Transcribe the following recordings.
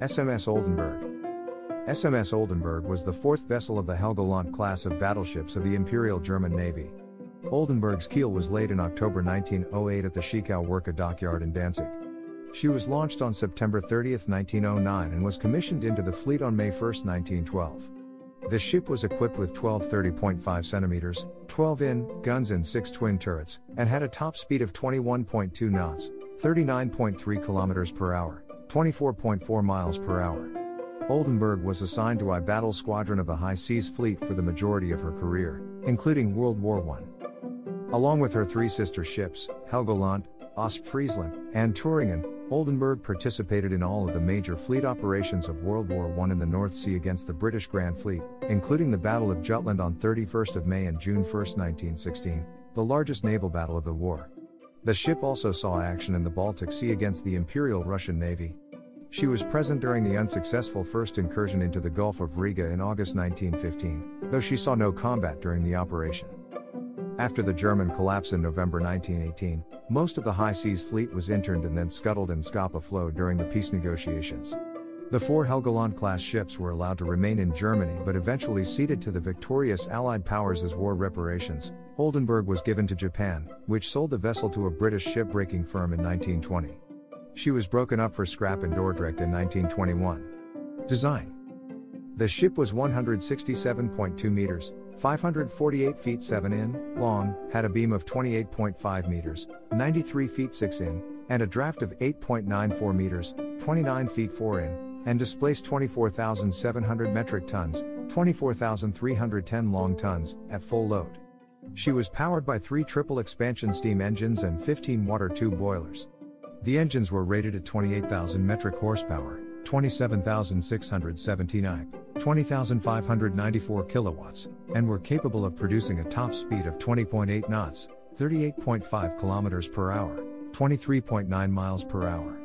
SMS Oldenburg. SMS Oldenburg was the fourth vessel of the Helgoland class of battleships of the Imperial German Navy. Oldenburg's keel was laid in October 1908 at the Schichau Werke dockyard in Danzig. She was launched on September 30, 1909 and was commissioned into the fleet on May 1, 1912. The ship was equipped with 12 30.5 centimeters, 12 in guns and 6 twin turrets, and had a top speed of 21.2 knots, 39.3 kilometers per hour, 24.4 miles per hour. Oldenburg was assigned to I Battle Squadron of the High Seas Fleet for the majority of her career, including World War I. Along with her three sister ships, Helgoland, Ostfriesland, and Thüringen, Oldenburg participated in all of the major fleet operations of World War I in the North Sea against the British Grand Fleet, including the Battle of Jutland on 31 May and June 1, 1916, the largest naval battle of the war. The ship also saw action in the Baltic Sea against the Imperial Russian Navy. She was present during the unsuccessful first incursion into the Gulf of Riga in August 1915, though she saw no combat during the operation. After the German collapse in November 1918, most of the High Seas Fleet was interned and then scuttled in Scapa Flow during the peace negotiations. The four Helgoland class ships were allowed to remain in Germany but eventually ceded to the victorious Allied powers as war reparations. Oldenburg was given to Japan, which sold the vessel to a British shipbreaking firm in 1920. She was broken up for scrap in Dordrecht in 1921. Design The ship was 167.2 meters, 548 feet 7 in, long, had a beam of 28.5 meters, 93 feet 6 in, and a draft of 8.94 meters, 29 feet 4 in, and displaced 24,700 metric tons, 24,310 long tons, at full load. She was powered by three triple expansion steam engines and 15 water tube boilers. The engines were rated at 28,000 metric horsepower, 27,679 20,594 kilowatts, and were capable of producing a top speed of 20.8 knots, 38.5 kilometers per hour, 23.9 miles per hour.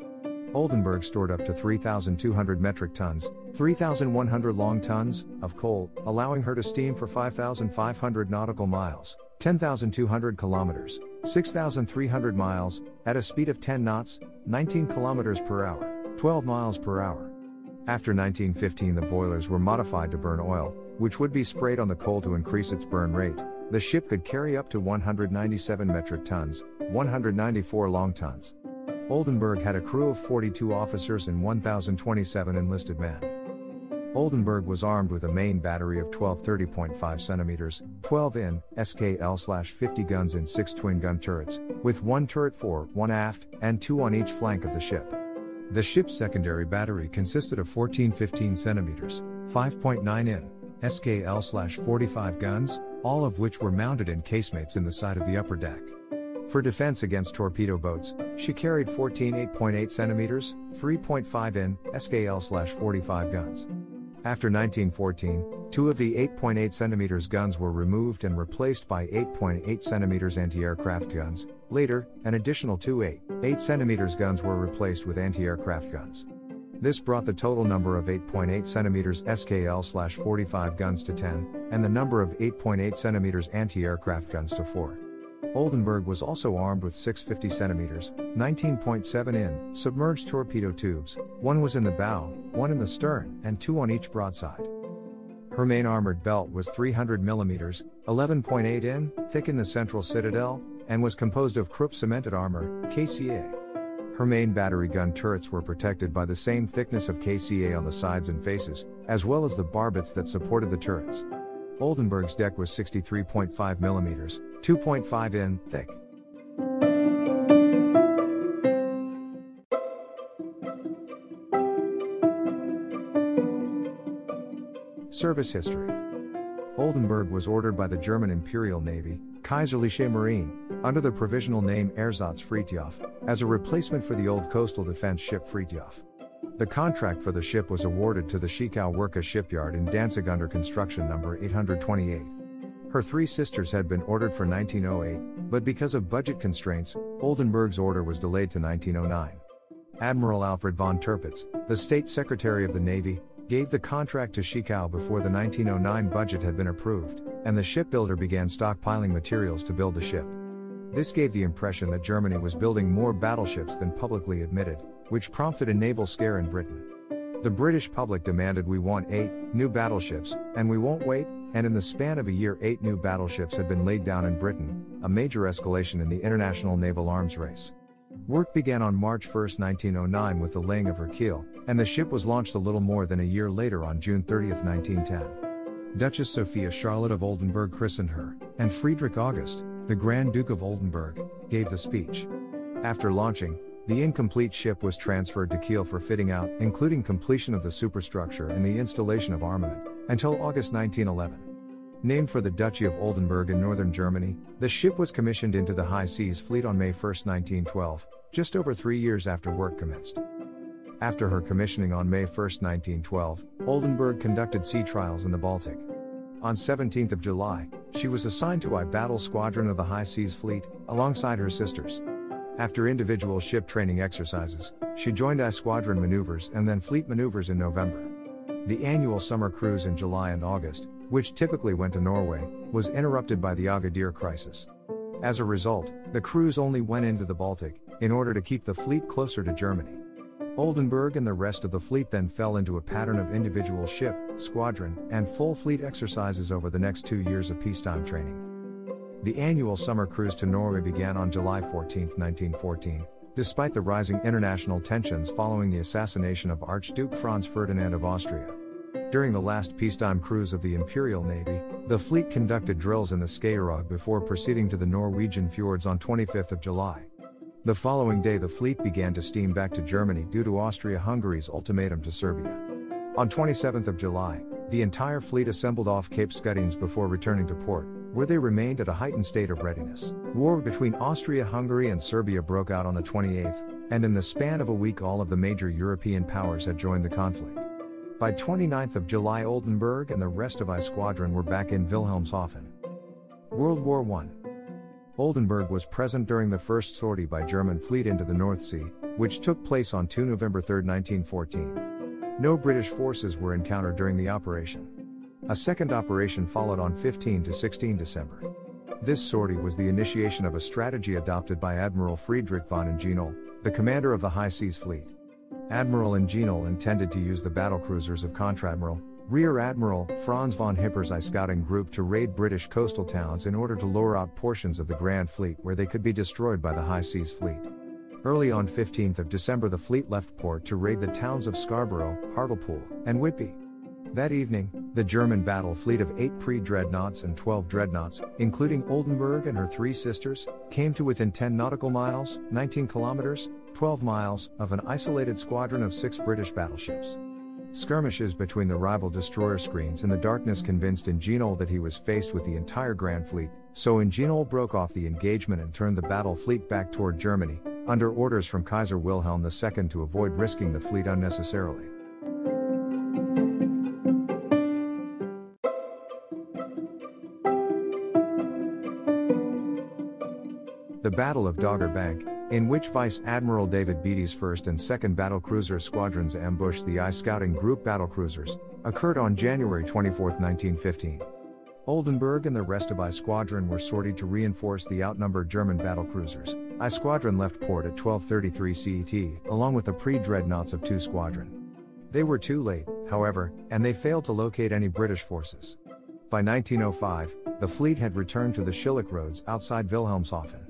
Oldenburg stored up to 3,200 metric tons, 3,100 long tons, of coal, allowing her to steam for 5,500 nautical miles, 10,200 kilometers, 6,300 miles, at a speed of 10 knots, 19 kilometers per hour, 12 miles per hour. After 1915, the boilers were modified to burn oil, which would be sprayed on the coal to increase its burn rate. The ship could carry up to 197 metric tons, 194 long tons. Oldenburg had a crew of 42 officers and 1,027 enlisted men. Oldenburg was armed with a main battery of 12 30.5 centimeters, 12 in, SKL 50 guns and 6 twin gun turrets, with one turret fore, one aft, and two on each flank of the ship. The ship's secondary battery consisted of 14 15 centimeters, 5.9 in, SKL 45 guns, all of which were mounted in casemates in the side of the upper deck. For defense against torpedo boats, she carried 14 8.8 centimeters, 3.5 in, SKL 45 guns. After 1914, two of the 8.8 centimeters guns were removed and replaced by 8.8 centimeters anti-aircraft guns. Later, an additional two 8, 8 centimeters guns were replaced with anti-aircraft guns. This brought the total number of 8.8 centimeters SKL 45 guns to 10, and the number of 8.8 centimeters anti-aircraft guns to 4. Oldenburg was also armed with 650 centimeters, 19.7 in, submerged torpedo tubes, one was in the bow, one in the stern, and two on each broadside. Her main armored belt was 300 mm, 11.8 in, thick in the central citadel, and was composed of Krupp cemented armor, KCA. Her main battery gun turrets were protected by the same thickness of KCA on the sides and faces, as well as the barbettes that supported the turrets. Oldenburg's deck was 63.5 mm, 2.5 in, thick. Service history Oldenburg was ordered by the German Imperial Navy, Kaiserliche Marine, under the provisional name Ersatz Frithjof, as a replacement for the old coastal defense ship Frithjof. The contract for the ship was awarded to the Schichau Werke shipyard in Danzig under construction number 828. Her three sisters had been ordered for 1908, but because of budget constraints, Oldenburg's order was delayed to 1909. Admiral Alfred von Tirpitz, the State Secretary of the Navy, gave the contract to Schichau before the 1909 budget had been approved, and the shipbuilder began stockpiling materials to build the ship. This gave the impression that Germany was building more battleships than publicly admitted, which prompted a naval scare in Britain. The British public demanded we want eight new battleships, and we won't wait, and in the span of a year, eight new battleships had been laid down in Britain, a major escalation in the international naval arms race. Work began on March 1, 1909, with the laying of her keel, and the ship was launched a little more than a year later on June 30, 1910. Duchess Sophia Charlotte of Oldenburg christened her, and Friedrich August, the Grand Duke of Oldenburg, gave the speech. After launching, the incomplete ship was transferred to Kiel for fitting out, including completion of the superstructure and the installation of armament, until August 1911. Named for the Duchy of Oldenburg in northern Germany, the ship was commissioned into the High Seas Fleet on May 1, 1912, just over three years after work commenced. After her commissioning on May 1, 1912, Oldenburg conducted sea trials in the Baltic. On 17 July, she was assigned to I Battle Squadron of the High Seas Fleet, alongside her sisters. After individual ship training exercises, she joined I Squadron maneuvers and then fleet maneuvers in November. The annual summer cruise in July and August, which typically went to Norway, was interrupted by the Agadir crisis. As a result, the crews only went into the Baltic, in order to keep the fleet closer to Germany. Oldenburg and the rest of the fleet then fell into a pattern of individual ship, squadron, and full fleet exercises over the next two years of peacetime training. The annual summer cruise to Norway began on July 14, 1914, despite the rising international tensions following the assassination of Archduke Franz Ferdinand of Austria. During the last peacetime cruise of the Imperial Navy, the fleet conducted drills in the Skagerrak before proceeding to the Norwegian fjords on 25 July. The following day the fleet began to steam back to Germany due to Austria-Hungary's ultimatum to Serbia. On 27 July, the entire fleet assembled off Cape Skudenes before returning to port, where they remained at a heightened state of readiness. War between Austria-Hungary and Serbia broke out on the 28th, and in the span of a week all of the major European powers had joined the conflict. By 29th of July Oldenburg and the rest of I Squadron were back in Wilhelmshaven. World War I Oldenburg was present during the first sortie by German fleet into the North Sea, which took place on 2 November 3, 1914. No British forces were encountered during the operation. A second operation followed on 15 to 16 December. This sortie was the initiation of a strategy adopted by Admiral Friedrich von Ingenohl, the commander of the High Seas Fleet. Admiral Ingenohl intended to use the battlecruisers of Konteradmiral, Rear Admiral Franz von Hipper's I scouting group to raid British coastal towns in order to lure out portions of the Grand Fleet where they could be destroyed by the High Seas Fleet. Early on 15 December the fleet left port to raid the towns of Scarborough, Hartlepool, and Whitby. That evening, the German battle fleet of eight pre-dreadnoughts and 12 dreadnoughts, including Oldenburg and her three sisters, came to within 10 nautical miles, 19 kilometers, 12 miles, of an isolated squadron of six British battleships. Skirmishes between the rival destroyer screens in the darkness convinced Ingenohl that he was faced with the entire Grand Fleet, so Ingenohl broke off the engagement and turned the battle fleet back toward Germany, under orders from Kaiser Wilhelm II to avoid risking the fleet unnecessarily. The Battle of Dogger Bank, in which Vice Admiral David Beatty's 1st and 2nd Battlecruiser squadrons ambushed the I Scouting Group battlecruisers, occurred on January 24, 1915. Oldenburg and the rest of I Squadron were sortied to reinforce the outnumbered German battlecruisers. I Squadron left port at 12:33 CET, along with the pre-dreadnoughts of 2 Squadron. They were too late, however, and they failed to locate any British forces. By 1905, the fleet had returned to the Schillig roads outside Wilhelmshaven.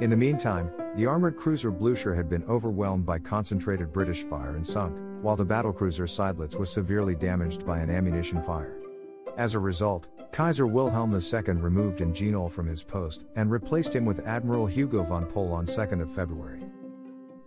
In the meantime, the armored cruiser Blücher had been overwhelmed by concentrated British fire and sunk, while the battlecruiser Seydlitz was severely damaged by an ammunition fire. As a result, Kaiser Wilhelm II removed Ingenohl from his post and replaced him with Admiral Hugo von Pohl on 2nd of February.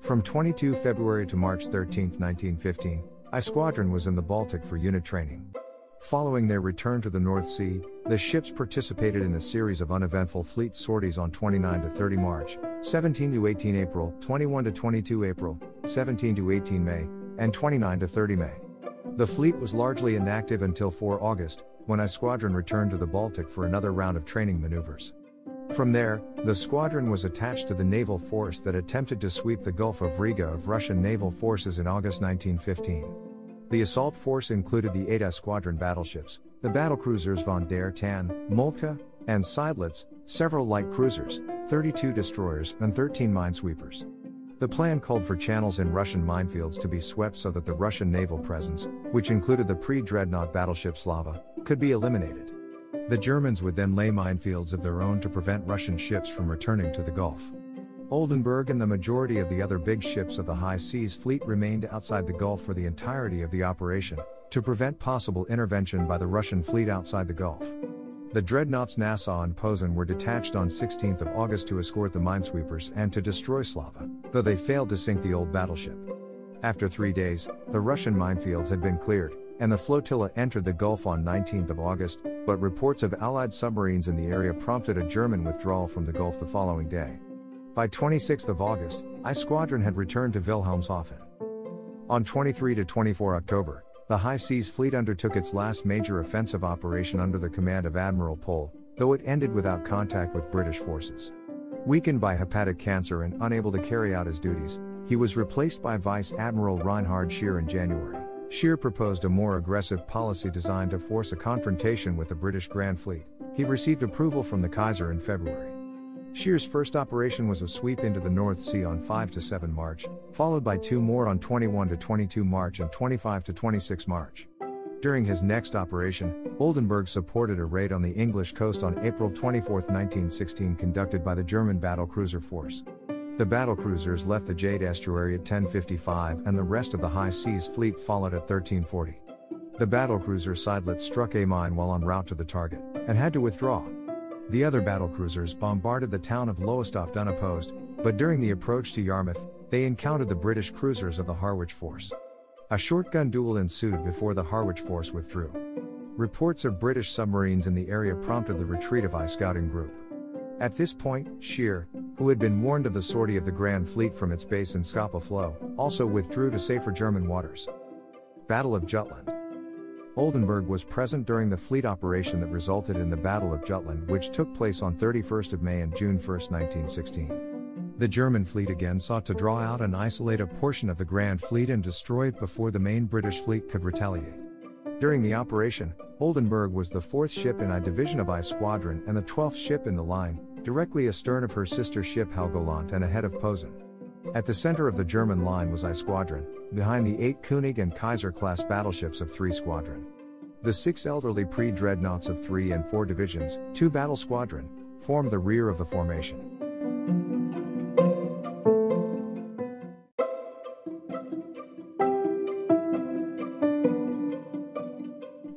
From 22 February to March 13, 1915, I Squadron was in the Baltic for unit training. Following their return to the North Sea, the ships participated in a series of uneventful fleet sorties on 29 to 30 March, 17 to 18 April, 21 to 22 April, 17 to 18 May, and 29 to 30 May. The fleet was largely inactive until 4 August, when I Squadron returned to the Baltic for another round of training maneuvers. From there, the squadron was attached to the naval force that attempted to sweep the Gulf of Riga of Russian naval forces in August 1915. The assault force included the 8 Squadron battleships, the battlecruisers von der Tann, Moltke, and Seydlitz, several light cruisers, 32 destroyers, and 13 minesweepers. The plan called for channels in Russian minefields to be swept so that the Russian naval presence, which included the pre dreadnought battleship Slava, could be eliminated. The Germans would then lay minefields of their own to prevent Russian ships from returning to the Gulf. Oldenburg and the majority of the other big ships of the High Seas Fleet remained outside the Gulf for the entirety of the operation, to prevent possible intervention by the Russian fleet outside the Gulf. The dreadnoughts Nassau and Posen were detached on 16 August to escort the minesweepers and to destroy Slava, though they failed to sink the old battleship. After three days, the Russian minefields had been cleared, and the flotilla entered the Gulf on 19 August, but reports of Allied submarines in the area prompted a German withdrawal from the Gulf the following day. By 26 August, I Squadron had returned to Wilhelmshaven. On 23 to 24 October, the High Seas Fleet undertook its last major offensive operation under the command of Admiral Pohl, though it ended without contact with British forces. Weakened by hepatic cancer and unable to carry out his duties, he was replaced by Vice Admiral Reinhard Scheer in January. Scheer proposed a more aggressive policy designed to force a confrontation with the British Grand Fleet. He received approval from the Kaiser in February. Scheer's first operation was a sweep into the North Sea on 5 to 7 March, followed by two more on 21 to 22 March and 25 to 26 March. During his next operation, Oldenburg supported a raid on the English coast on April 24, 1916, conducted by the German battlecruiser force. The battlecruisers left the Jade estuary at 1055 and the rest of the High Seas fleet followed at 1340. The battlecruiser Seydlitz struck a mine while en route to the target, and had to withdraw. The other battlecruisers bombarded the town of Lowestoft unopposed, but during the approach to Yarmouth, they encountered the British cruisers of the Harwich Force. A shotgun duel ensued before the Harwich Force withdrew. Reports of British submarines in the area prompted the retreat of I Scouting Group. At this point, Scheer, who had been warned of the sortie of the Grand Fleet from its base in Scapa Flow, also withdrew to safer German waters. Battle of Jutland. Oldenburg was present during the fleet operation that resulted in the Battle of Jutland, which took place on 31 May and June 1, 1916. The German fleet again sought to draw out and isolate a portion of the Grand Fleet and destroy it before the main British fleet could retaliate. During the operation, Oldenburg was the fourth ship in I division of I Squadron and the 12th ship in the line, directly astern of her sister ship Helgoland and ahead of Posen. At the center of the German line was I Squadron, behind the eight König and Kaiser class battleships of 3 Squadron. The six elderly pre dreadnoughts of 3 and 4 divisions, 2 Battle Squadron, formed the rear of the formation.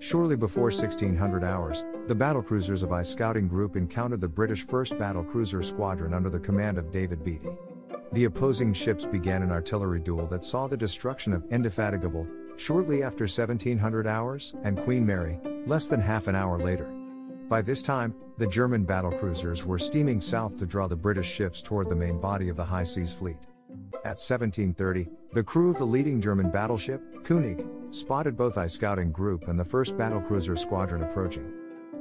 Shortly before 1600 hours, the battlecruisers of I Scouting Group encountered the British 1st Battle Cruiser Squadron under the command of David Beatty. The opposing ships began an artillery duel that saw the destruction of Indefatigable, shortly after 1700 hours, and Queen Mary, less than half an hour later. By this time, the German battlecruisers were steaming south to draw the British ships toward the main body of the High Seas Fleet. At 1730, the crew of the leading German battleship, König, spotted both I Scouting Group and the 1st Battlecruiser Squadron approaching.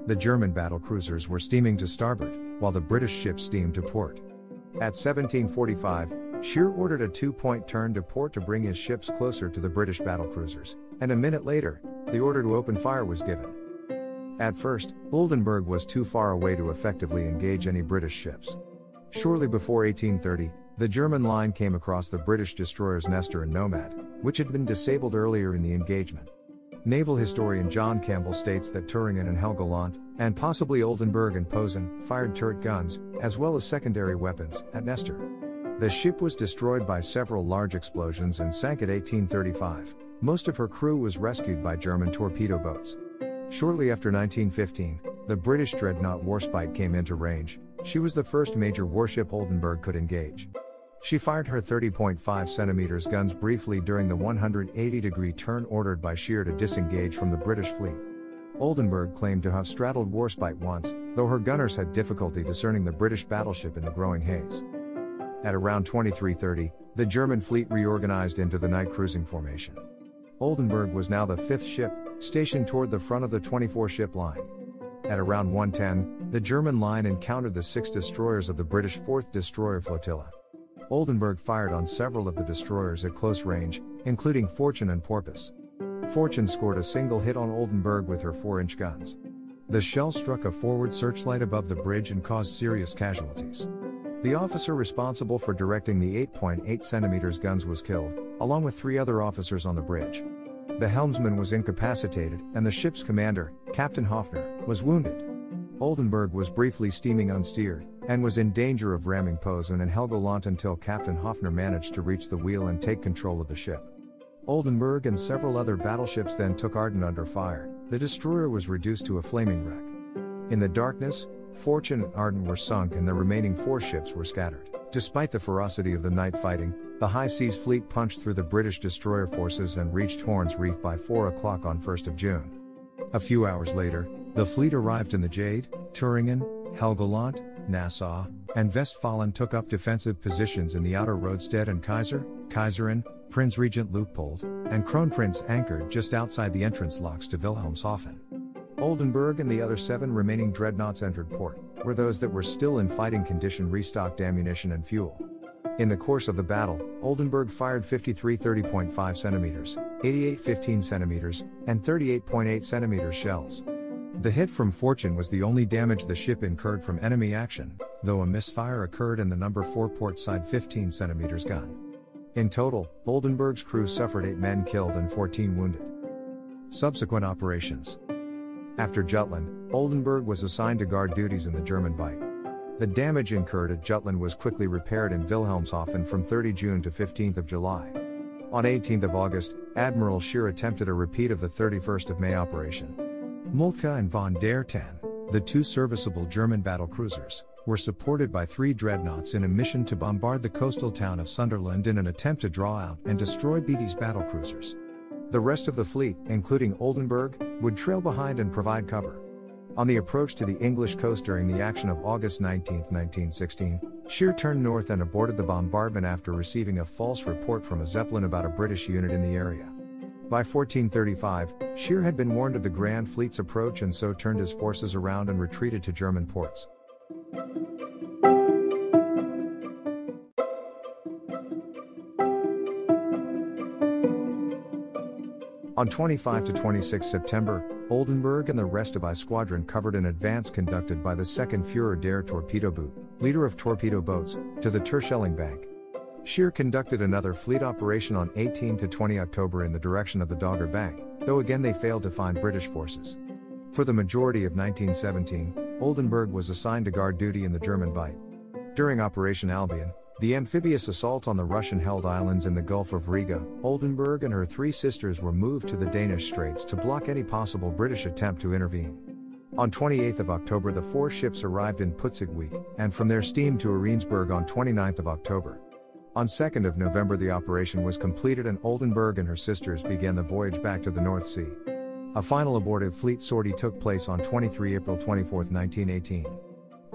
The German battlecruisers were steaming to starboard, while the British ships steamed to port. At 1745, Scheer ordered a two point turn to port to bring his ships closer to the British battlecruisers, and a minute later, the order to open fire was given. At first, Oldenburg was too far away to effectively engage any British ships. Shortly before 1830, the German line came across the British destroyers Nestor and Nomad, which had been disabled earlier in the engagement. Naval historian John Campbell states that Thüringen and Helgoland, and possibly Oldenburg and Posen, fired turret guns, as well as secondary weapons, at Nestor. The ship was destroyed by several large explosions and sank at 1835. Most of her crew was rescued by German torpedo boats. Shortly after 1915, the British dreadnought Warspite came into range. She was the first major warship Oldenburg could engage. She fired her 30.5 cm guns briefly during the 180 degree turn ordered by Scheer to disengage from the British fleet. Oldenburg claimed to have straddled Warspite once, though her gunners had difficulty discerning the British battleship in the growing haze. At around 2330, the German fleet reorganized into the night cruising formation. Oldenburg was now the fifth ship, stationed toward the front of the 24 ship line. At around 110, the German line encountered the six destroyers of the British 4th Destroyer Flotilla. Oldenburg fired on several of the destroyers at close range, including Fortune and Porpoise. Fortune scored a single hit on Oldenburg with her 4 inch guns. The shell struck a forward searchlight above the bridge and caused serious casualties. The officer responsible for directing the 8.8 centimeters guns was killed, along with three other officers on the bridge. The helmsman was incapacitated, and the ship's commander, Captain Höpfner, was wounded. Oldenburg was briefly steaming unsteered, and was in danger of ramming Posen and Helgoland until Captain Höpfner managed to reach the wheel and take control of the ship. Oldenburg and several other battleships then took Ardent under fire. The destroyer was reduced to a flaming wreck. In the darkness, Fortune and Ardent were sunk and the remaining four ships were scattered. Despite the ferocity of the night fighting, the High Seas Fleet punched through the British destroyer forces and reached Horns Reef by 4 o'clock on 1st of June. A few hours later, the fleet arrived in the Jade, Thüringen, Helgoland, Nassau, and Westfalen took up defensive positions in the outer roadstead and Kaiser, Kaiserin, Prince Regent Luitpold, and Kronprinz anchored just outside the entrance locks to Wilhelmshaven. Oldenburg and the other seven remaining dreadnoughts entered port, where those that were still in fighting condition restocked ammunition and fuel. In the course of the battle, Oldenburg fired 53 30.5 cm, 88 15 cm, and 38.8 cm shells. The hit from Fortune was the only damage the ship incurred from enemy action, though a misfire occurred in the number 4 port side 15 cm gun. In total, Oldenburg's crew suffered 8 men killed and 14 wounded. Subsequent operations After Jutland, Oldenburg was assigned to guard duties in the German Bight. The damage incurred at Jutland was quickly repaired in Wilhelmshaven from 30 June to 15 July. On 18 August, Admiral Scheer attempted a repeat of the 31st of May operation. Moltke and von der Tann, the two serviceable German battle cruisers, were supported by three dreadnoughts in a mission to bombard the coastal town of Sunderland in an attempt to draw out and destroy Beatty's battlecruisers. The rest of the fleet, including Oldenburg, would trail behind and provide cover. On the approach to the English coast during the action of August 19, 1916, Scheer turned north and aborted the bombardment after receiving a false report from a Zeppelin about a British unit in the area. By 1435, Scheer had been warned of the Grand Fleet's approach and so turned his forces around and retreated to German ports. On 25 to 26 September, Oldenburg and the rest of I Squadron covered an advance conducted by the 2nd Führer der Torpedoboot, leader of torpedo boats, to the Terschelling Bank. Scheer conducted another fleet operation on 18 to 20 October in the direction of the Dogger Bank, though again they failed to find British forces. For the majority of 1917, Oldenburg was assigned to guard duty in the German Bight. During Operation Albion, the amphibious assault on the Russian held islands in the Gulf of Riga, Oldenburg and her three sisters were moved to the Danish Straits to block any possible British attempt to intervene. On 28 October the four ships arrived in Putzigwiek, and from there steamed to Arensburg on 29 October. On 2 November the operation was completed and Oldenburg and her sisters began the voyage back to the North Sea. A final abortive fleet sortie took place on 23 April 24, 1918.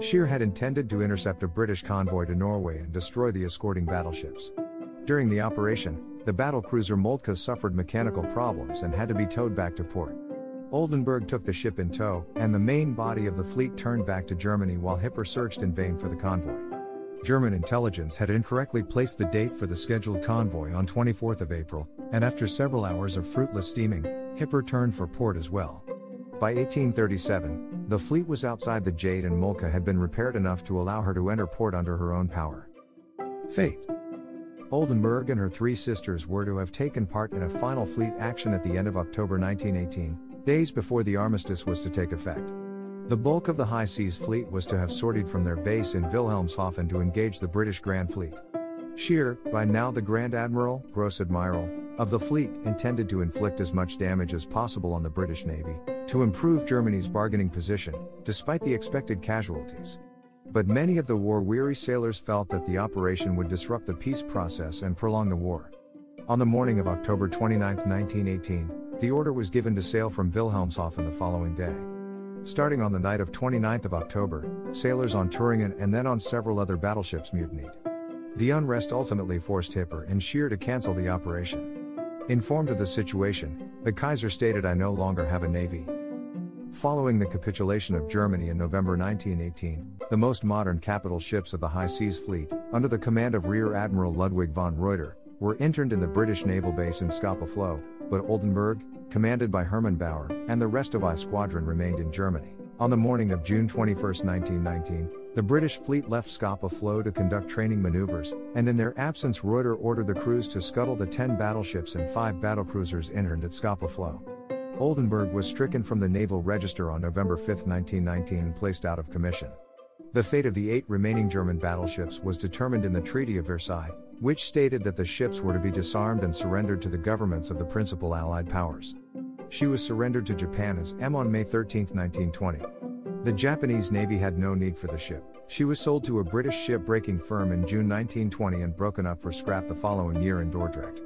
Scheer had intended to intercept a British convoy to Norway and destroy the escorting battleships. During the operation, the battlecruiser Moltke suffered mechanical problems and had to be towed back to port. Oldenburg took the ship in tow, and the main body of the fleet turned back to Germany while Hipper searched in vain for the convoy. German intelligence had incorrectly placed the date for the scheduled convoy on 24th of April, and after several hours of fruitless steaming, Hipper turned for port as well. By 1837, the fleet was outside the Jade and Moltke had been repaired enough to allow her to enter port under her own power. Fate Oldenburg and her three sisters were to have taken part in a final fleet action at the end of October 1918, days before the armistice was to take effect. The bulk of the High Seas Fleet was to have sortied from their base in Wilhelmshaven to engage the British Grand Fleet. Scheer, by now the Grand Admiral, Gross Admiral, of the fleet, intended to inflict as much damage as possible on the British Navy, to improve Germany's bargaining position, despite the expected casualties. But many of the war weary sailors felt that the operation would disrupt the peace process and prolong the war. On the morning of October 29, 1918, the order was given to sail from Wilhelmshaven the following day. Starting on the night of 29th of October, sailors on Thüringen and then on several other battleships mutinied. The unrest ultimately forced Hipper and Scheer to cancel the operation. Informed of the situation, the Kaiser stated I no longer have a navy. Following the capitulation of Germany in November 1918, the most modern capital ships of the High Seas Fleet, under the command of Rear Admiral Ludwig von Reuter, were interned in the British naval base in Scapa Flow, but Oldenburg, commanded by Hermann Bauer, and the rest of I Squadron remained in Germany. On the morning of June 21, 1919, The British fleet left Scapa Flow to conduct training maneuvers, and in their absence, Reuter ordered the crews to scuttle the 10 battleships and 5 battlecruisers interned at Scapa Flow. Oldenburg was stricken from the Naval Register on November 5, 1919, and placed out of commission. The fate of the eight remaining German battleships was determined in the Treaty of Versailles, which stated that the ships were to be disarmed and surrendered to the governments of the principal Allied powers. She was surrendered to Japan as M on May 13, 1920. The Japanese Navy had no need for the ship. She was sold to a British ship-breaking firm in June 1920 and broken up for scrap the following year in Dordrecht.